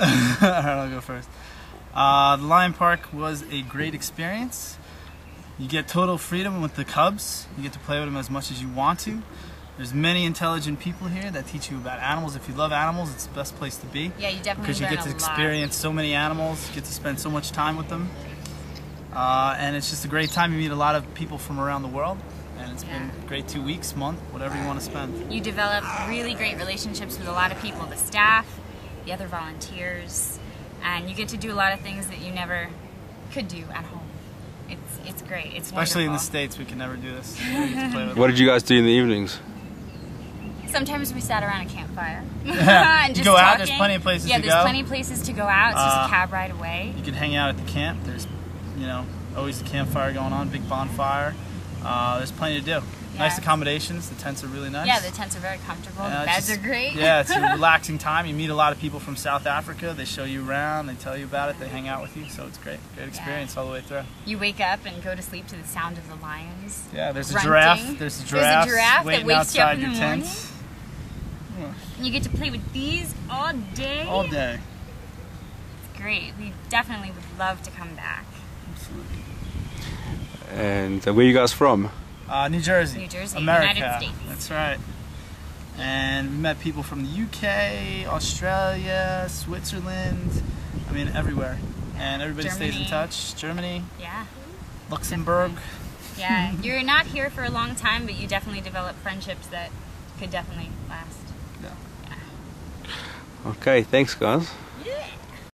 Alright, I'll go first. Uh, the Lion Park was a great experience. You get total freedom with the cubs. You get to play with them as much as you want to. There's many intelligent people here that teach you about animals. If you love animals, it's the best place to be. Yeah, you definitely Because you get to a lot. experience so many animals, you get to spend so much time with them. Uh, and it's just a great time. You meet a lot of people from around the world. And it's been a great two weeks, month, whatever you want to spend. You develop really great relationships with a lot of people, the staff, the other volunteers, and you get to do a lot of things that you never could do at home. It's it's great. It's Especially in the. States, we can never do this. We get to play with What did you guys do in the evenings? Sometimes we sat around a campfire. Yeah. and You just go out, there's plenty of places yeah, to there's go. plenty of places to go out. It's just Uh, a cab ride away. You can hang out at the camp. There's, you know, always a campfire going on, big bonfire. Uh, there's plenty to do. Nice accommodations. The tents are really nice. Yeah, the tents are very comfortable. Uh, the beds just- are great. Yeah, it's a relaxing time. You meet a lot of people from South Africa. They show you around. They tell you about it. They hang out with you. So it's great. Great experience all the way through. You wake up and go to sleep to the sound of the lions. Yeah, there's a Grunting. giraffe. There's a There's a giraffe. giraffe that wakes you up in the tent. And you get to play with these all day. All day. It's great. We definitely would love to come back. And uh, where you guys from? Uh, New Jersey. New Jersey, America. United States. That's right. And we met people from the UK, Australia, Switzerland. I mean, everywhere. And everybody stays in touch. Germany, Yeah. Luxembourg. Yeah. You're not here for a long time, but you definitely develop friendships that could definitely last. Okay, thanks guys.